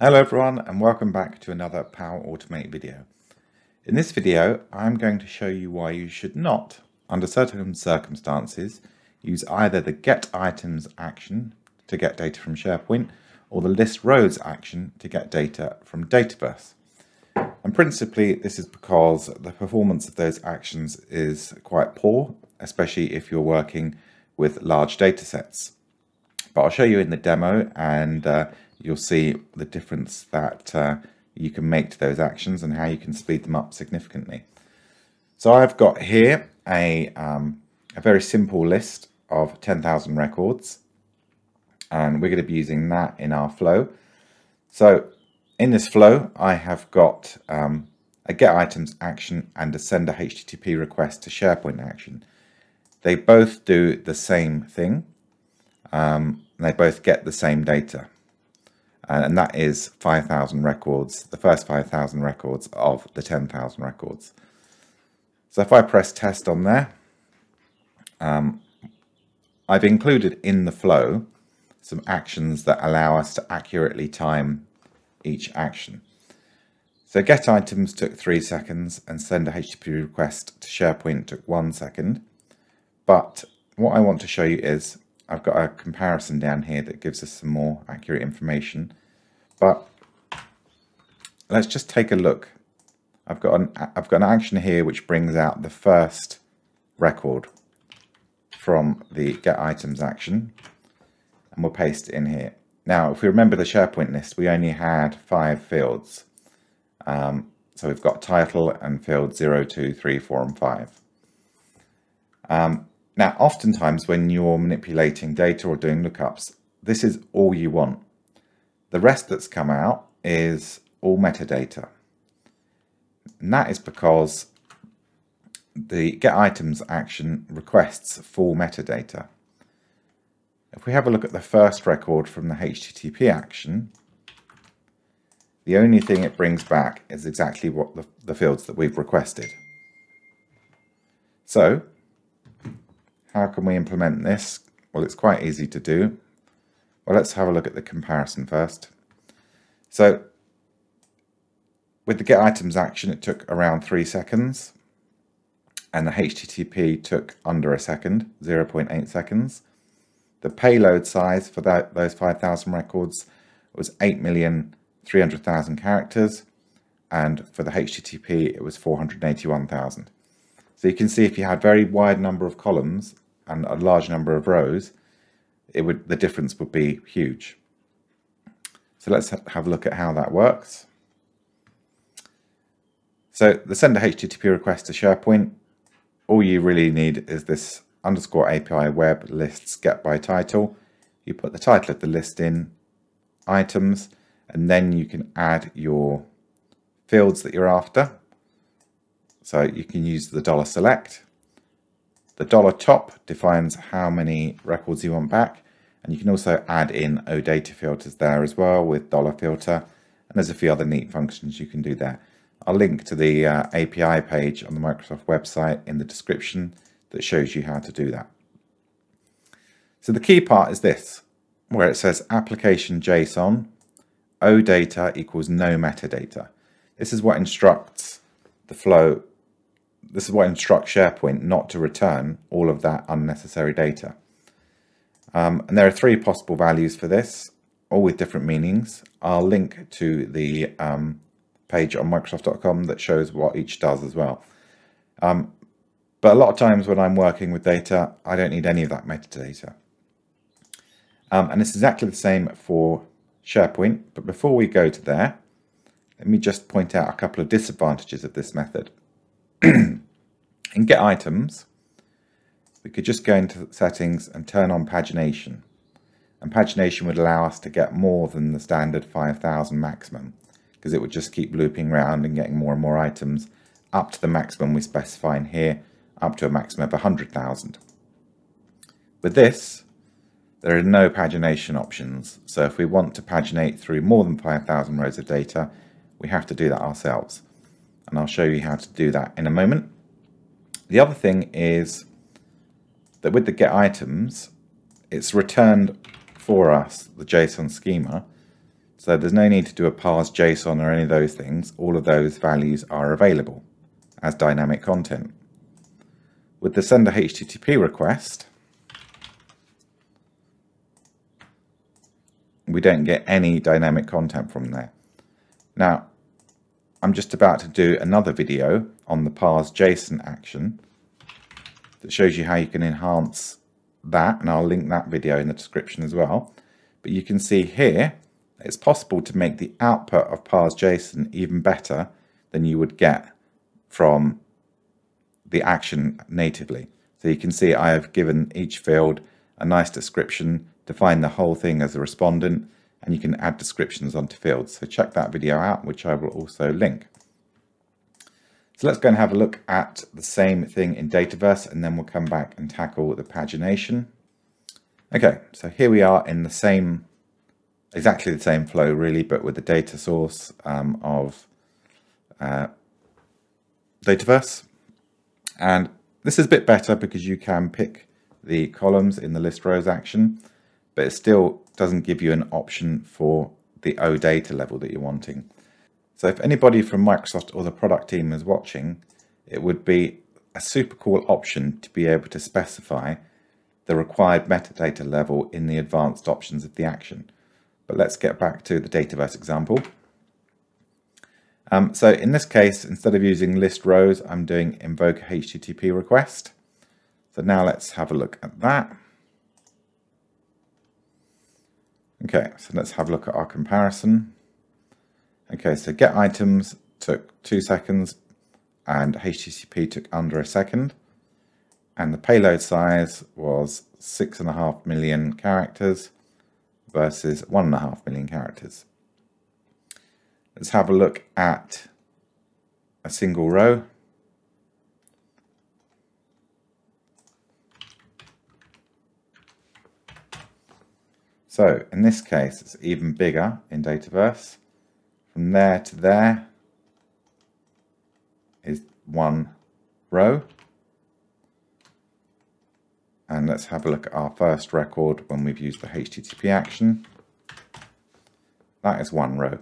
Hello everyone and welcome back to another Power Automate video. In this video I'm going to show you why you should not, under certain circumstances, use either the get items action to get data from SharePoint or the list rows action to get data from Dataverse. And principally this is because the performance of those actions is quite poor, especially if you're working with large data sets. But I'll show you in the demo and uh, you'll see the difference that uh, you can make to those actions and how you can speed them up significantly. So I've got here a, um, a very simple list of 10,000 records and we're going to be using that in our flow. So in this flow, I have got um, a get items action and a send a HTTP request to SharePoint action. They both do the same thing. Um, they both get the same data and that is 5,000 records, the first 5,000 records of the 10,000 records. So if I press test on there, um, I've included in the flow some actions that allow us to accurately time each action. So get items took three seconds and send a HTTP request to SharePoint took one second. But what I want to show you is I've got a comparison down here that gives us some more accurate information. But let's just take a look. I've got an I've got an action here which brings out the first record from the get items action and we'll paste it in here. Now, if we remember the SharePoint list, we only had five fields. Um, so we've got title and field 0, 2, 3, 4, and 5. Um, now, oftentimes when you're manipulating data or doing lookups, this is all you want. The rest that's come out is all metadata. And that is because the get items action requests full metadata. If we have a look at the first record from the HTTP action, the only thing it brings back is exactly what the, the fields that we've requested. So how can we implement this? Well, it's quite easy to do. Well, let's have a look at the comparison first. So with the get items action, it took around three seconds and the HTTP took under a second, 0.8 seconds. The payload size for that, those 5,000 records was 8,300,000 characters and for the HTTP it was 481,000. So you can see if you had very wide number of columns and a large number of rows, it would the difference would be huge. So let's have a look at how that works. So the send a HTTP request to SharePoint, all you really need is this underscore API web lists get by title. You put the title of the list in, items, and then you can add your fields that you're after. So you can use the dollar select. The dollar top defines how many records you want back. And you can also add in OData filters there as well with dollar filter. And there's a few other neat functions you can do there. I'll link to the uh, API page on the Microsoft website in the description that shows you how to do that. So the key part is this, where it says application JSON, OData equals no metadata. This is what instructs the flow this is what instructs SharePoint not to return all of that unnecessary data. Um, and there are three possible values for this, all with different meanings. I'll link to the um, page on Microsoft.com that shows what each does as well. Um, but a lot of times when I'm working with data, I don't need any of that metadata. Um, and it's exactly the same for SharePoint. But before we go to there, let me just point out a couple of disadvantages of this method. in Get Items, we could just go into settings and turn on pagination. And pagination would allow us to get more than the standard 5,000 maximum because it would just keep looping around and getting more and more items up to the maximum we specify in here, up to a maximum of 100,000. With this, there are no pagination options. So if we want to paginate through more than 5,000 rows of data, we have to do that ourselves and I'll show you how to do that in a moment. The other thing is that with the get items, it's returned for us the JSON schema So there's no need to do a parse JSON or any of those things. All of those values are available as dynamic content. With the sender HTTP request, we don't get any dynamic content from there. Now, I'm just about to do another video on the parse JSON action that shows you how you can enhance that, and I'll link that video in the description as well. But you can see here, it's possible to make the output of parse JSON even better than you would get from the action natively. So you can see I have given each field a nice description, define the whole thing as a respondent, and you can add descriptions onto fields. So check that video out, which I will also link. So let's go and have a look at the same thing in Dataverse, and then we'll come back and tackle the pagination. Okay, so here we are in the same, exactly the same flow really, but with the data source um, of uh, Dataverse. And this is a bit better because you can pick the columns in the list rows action, but it still doesn't give you an option for the OData level that you're wanting. So if anybody from Microsoft or the product team is watching, it would be a super cool option to be able to specify the required metadata level in the advanced options of the action. But let's get back to the Dataverse example. Um, so in this case, instead of using list rows, I'm doing invoke HTTP request. So now let's have a look at that. Okay, so let's have a look at our comparison. Okay, so get items took two seconds and HTTP took under a second. And the payload size was six and a half million characters versus one and a half million characters. Let's have a look at a single row. So in this case, it's even bigger in Dataverse. From there to there is one row. And let's have a look at our first record when we've used the HTTP action. That is one row.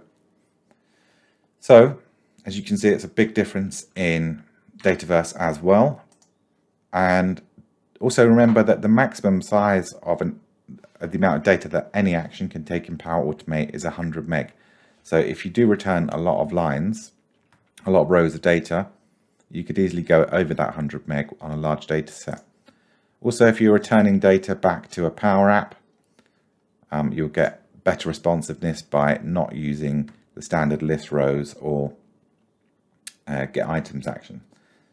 So, as you can see, it's a big difference in Dataverse as well. And also remember that the maximum size of an, the amount of data that any action can take in Power Automate is 100 meg. So if you do return a lot of lines, a lot of rows of data, you could easily go over that 100 meg on a large data set. Also, if you're returning data back to a Power App, um, you'll get better responsiveness by not using the standard list rows or uh, get items action.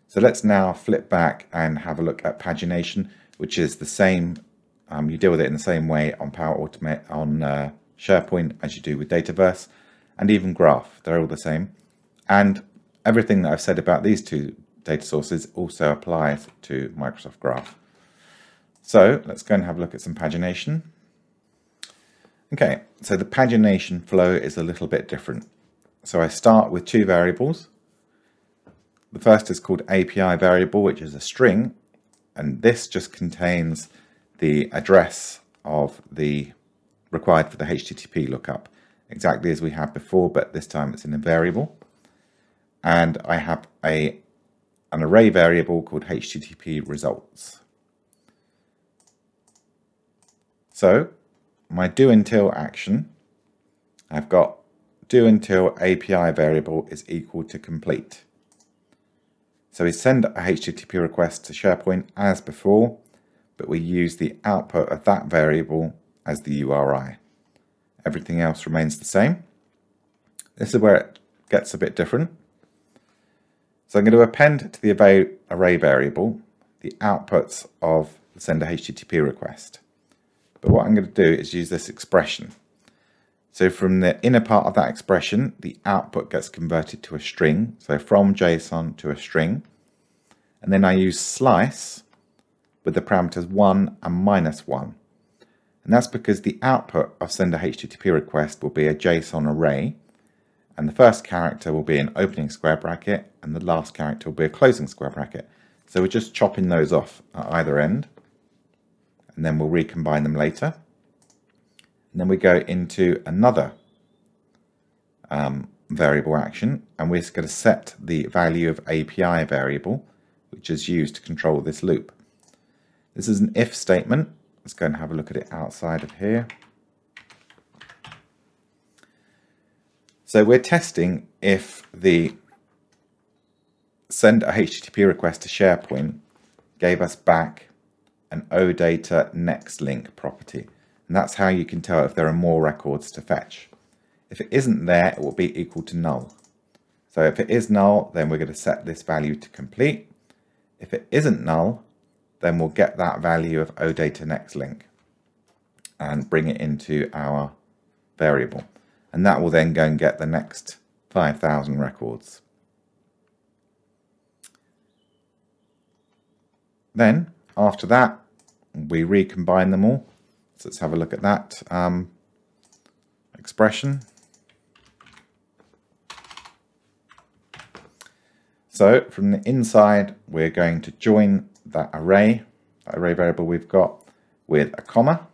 So let's now flip back and have a look at pagination, which is the same. Um, you deal with it in the same way on Power Automate on uh, SharePoint as you do with Dataverse, and even Graph. They're all the same. And everything that I've said about these two data sources also applies to Microsoft Graph. So let's go and have a look at some pagination. Okay, so the pagination flow is a little bit different. So I start with two variables. The first is called API variable, which is a string, and this just contains the address of the required for the HTTP lookup, exactly as we had before, but this time it's in a variable. And I have a an array variable called HTTP results. So my do until action, I've got do until API variable is equal to complete. So we send a HTTP request to SharePoint as before, but we use the output of that variable as the URI. Everything else remains the same. This is where it gets a bit different. So I'm going to append to the array variable the outputs of the sender HTTP request. But what I'm going to do is use this expression. So from the inner part of that expression, the output gets converted to a string. So from JSON to a string. And then I use slice with the parameters 1 and minus 1. And that's because the output of sender HTTP request will be a JSON array. And the first character will be an opening square bracket and the last character will be a closing square bracket. So we're just chopping those off at either end and then we'll recombine them later. And then we go into another um, variable action and we're going to set the value of API variable which is used to control this loop. This is an if statement. Let's go and have a look at it outside of here. So we're testing if the send a HTTP request to SharePoint gave us back an OData next link property. And that's how you can tell if there are more records to fetch. If it isn't there, it will be equal to null. So if it is null, then we're going to set this value to complete. If it isn't null, then we'll get that value of OData next link and bring it into our variable. And that will then go and get the next 5,000 records. Then, after that, we recombine them all. So let's have a look at that um, expression. So from the inside, we're going to join that array, that array variable we've got with a comma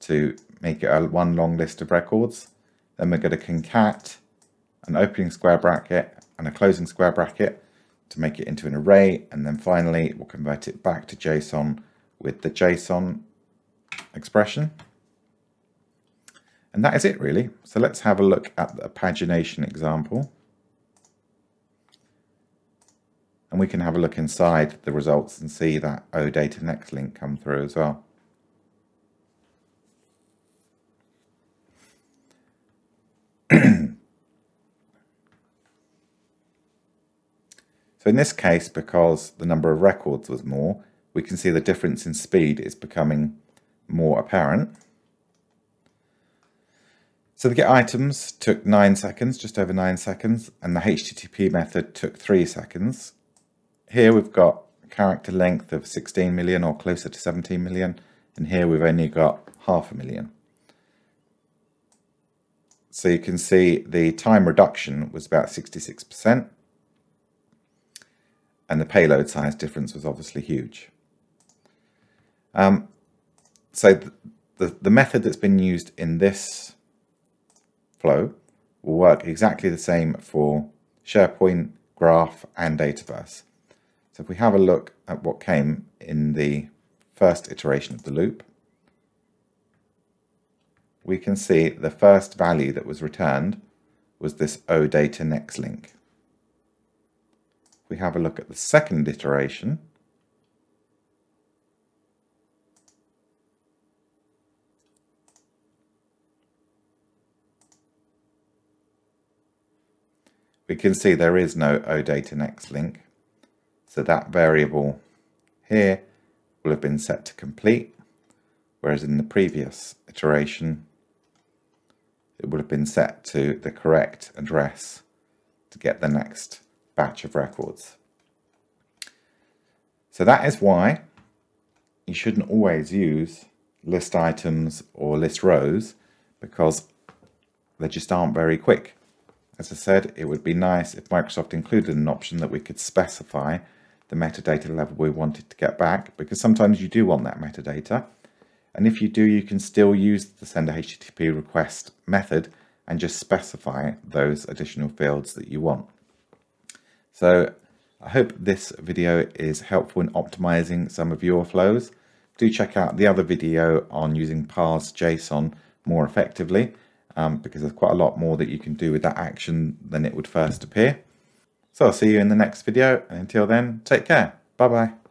to make it a one long list of records. Then we're going to concat an opening square bracket and a closing square bracket to make it into an array. And then finally, we'll convert it back to JSON with the JSON expression. And that is it really. So let's have a look at the pagination example. And we can have a look inside the results and see that OData next link come through as well. so in this case, because the number of records was more, we can see the difference in speed is becoming more apparent. So the get items took 9 seconds, just over 9 seconds, and the HTTP method took 3 seconds. Here we've got character length of 16 million or closer to 17 million, and here we've only got half a million. So you can see the time reduction was about 66%, and the payload size difference was obviously huge. Um, so the, the, the method that's been used in this flow will work exactly the same for SharePoint, Graph, and Dataverse. So if we have a look at what came in the first iteration of the loop, we can see the first value that was returned was this OData next link. If we have a look at the second iteration, we can see there is no OData next link. So that variable here will have been set to complete, whereas in the previous iteration, it would have been set to the correct address to get the next batch of records. So that is why you shouldn't always use list items or list rows because they just aren't very quick. As I said, it would be nice if Microsoft included an option that we could specify the metadata level we wanted to get back because sometimes you do want that metadata. And if you do, you can still use the send a HTTP request method and just specify those additional fields that you want. So I hope this video is helpful in optimizing some of your flows. Do check out the other video on using parse JSON more effectively um, because there's quite a lot more that you can do with that action than it would first appear. So I'll see you in the next video, and until then, take care. Bye bye.